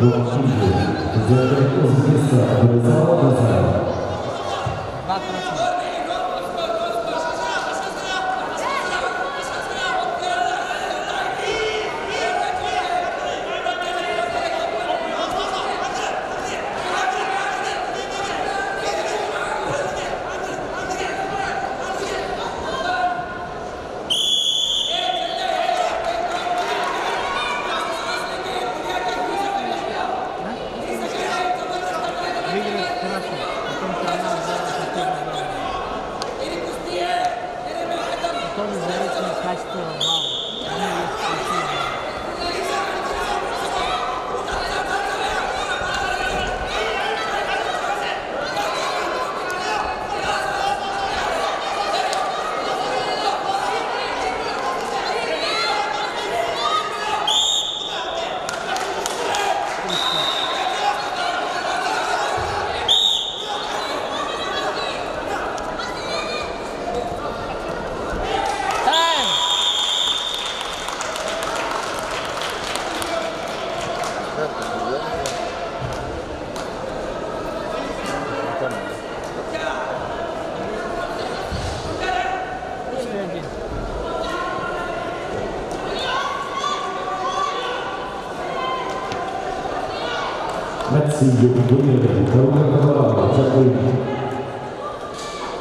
do Krzyży, z Wielkiego Mistrza Merci beaucoup.